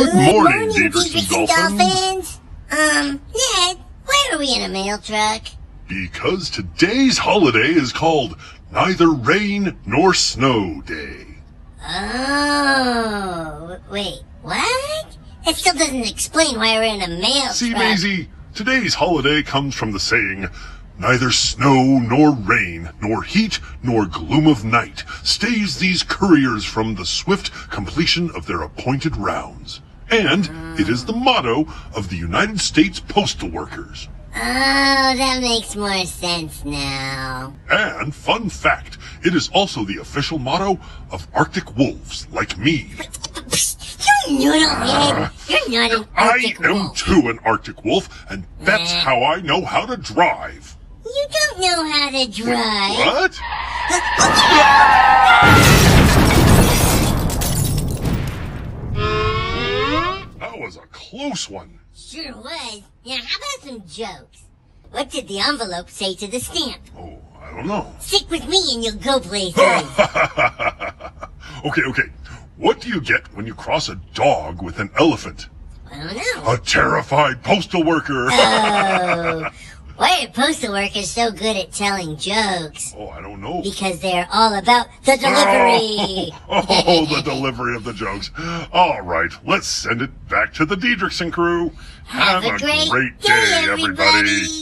Good, morning, Diedrichs Diedrichs and Dolphins. Dolphins. Um, Ned, why are we in a mail truck? Because today's holiday is called Neither Rain Nor Snow Day. Oh, wait, what? That still doesn't explain why we're in a mail See, truck. Maisie, today's holiday comes from the saying, Neither snow nor rain, nor heat nor gloom of night stays these couriers from the swift completion of their appointed rounds. And it is the motto of the United States Postal Workers. Oh, that makes more sense now. And fun fact, it is also the official motto of Arctic wolves like me. You noodlehead! Uh, You're not an I Arctic am wolf. too an Arctic wolf, and that's how I know how to drive. You don't know how to drive. What? close one. Sure was. Now, how about some jokes? What did the envelope say to the stamp? Oh, I don't know. Stick with me and you'll go places. okay, okay. What do you get when you cross a dog with an elephant? I don't know. A terrified postal worker. Oh, why are postal workers so good at telling jokes? oh, I don't know. Because they're all about the delivery. Oh, the delivery of the jokes. All right, let's send it back to the Diedrichson crew. Have, a great, day, everybody.